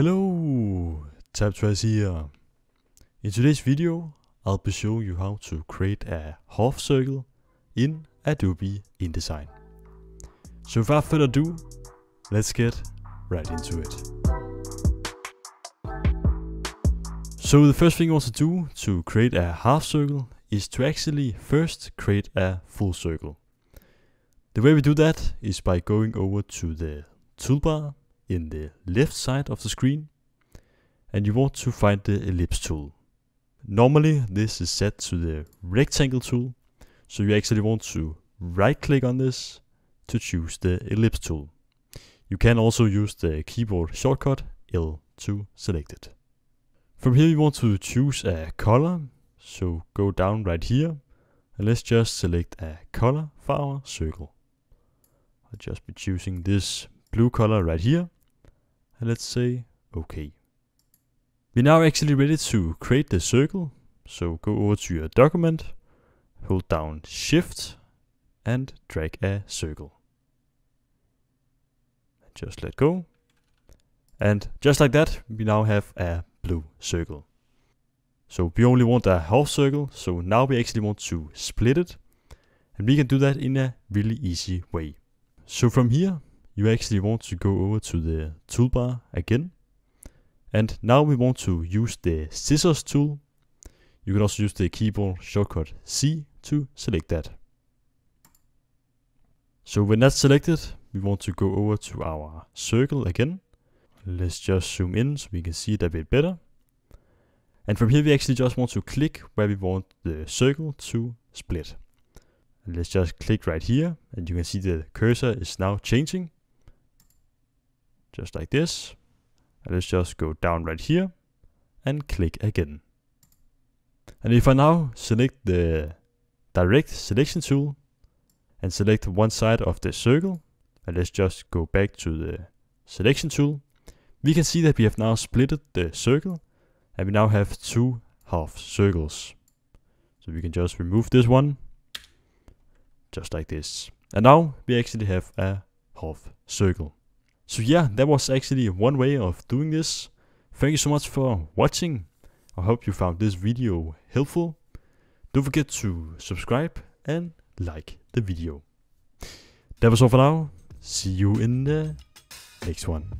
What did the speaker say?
Hello, Type Twice here. In today's video, I'll be showing you how to create a half circle in Adobe InDesign. So without further ado, let's get right into it. So the first thing you want to do to create a half circle is to actually first create a full circle. The way we do that is by going over to the toolbar in the left side of the screen and you want to find the ellipse tool. Normally this is set to the rectangle tool so you actually want to right click on this to choose the ellipse tool. You can also use the keyboard shortcut L to select it. From here you want to choose a color so go down right here and let's just select a color for our circle. I'll just be choosing this blue color right here and let's say OK. We're now actually ready to create the circle. So go over to your document, hold down shift and drag a circle. Just let go. And just like that, we now have a blue circle. So we only want a half circle, so now we actually want to split it. And we can do that in a really easy way. So from here, you actually want to go over to the toolbar again. And now we want to use the scissors tool. You can also use the keyboard shortcut C to select that. So when that's selected, we want to go over to our circle again. Let's just zoom in so we can see it a bit better. And from here we actually just want to click where we want the circle to split. Let's just click right here and you can see the cursor is now changing just like this. And let's just go down right here and click again. And if I now select the direct selection tool and select one side of the circle, and let's just go back to the selection tool, we can see that we have now splitted the circle and we now have two half circles. So we can just remove this one, just like this. And now we actually have a half circle. So yeah, that was actually one way of doing this. Thank you so much for watching. I hope you found this video helpful. Don't forget to subscribe and like the video. That was all for now. See you in the next one.